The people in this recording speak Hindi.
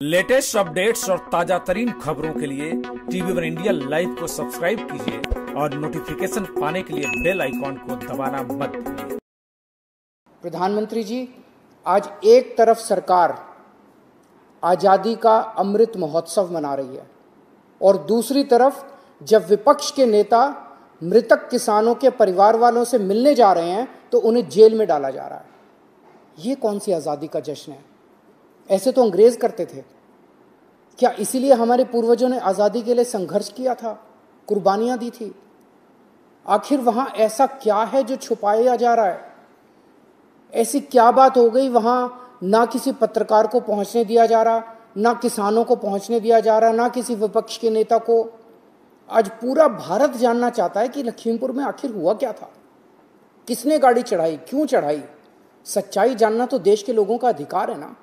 लेटेस्ट अपडेट्स और ताज़ा तरीन खबरों के लिए टीवी वन इंडिया लाइव को सब्सक्राइब कीजिए और नोटिफिकेशन पाने के लिए बेल आइकॉन को दबाना मत प्रधानमंत्री जी, आज एक तरफ़ सरकार आज़ादी का अमृत महोत्सव मना रही है और दूसरी तरफ़ जब विपक्ष के नेता मृतक किसानों के परिवार वालों से मिलने जा रहे हैं तो उन्हें जेल में डाला जा रहा है। ये कौन सी आज़ादी का जश्न है? ऐसे तो अंग्रेज़ करते थे। क्या इसीलिए हमारे पूर्वजों ने आज़ादी के लिए संघर्ष किया था? कुर्बानियाँ दी थी। आखिर वहाँ ऐसा क्या है जो छुपाया जा रहा है? ऐसी क्या बात हो गई वहाँ? ना किसी पत्रकार को पहुँचने दिया जा रहा, ना किसानों को पहुँचने दिया जा रहा, ना किसी विपक्ष के नेता को। आज पूरा भारत जानना चाहता है कि लखीमपुर में आखिर हुआ क्या था? किसने गाड़ी चढ़ाई? क्यों चढ़ाई? सच्चाई जानना तो देश के लोगों का अधिकार है ना।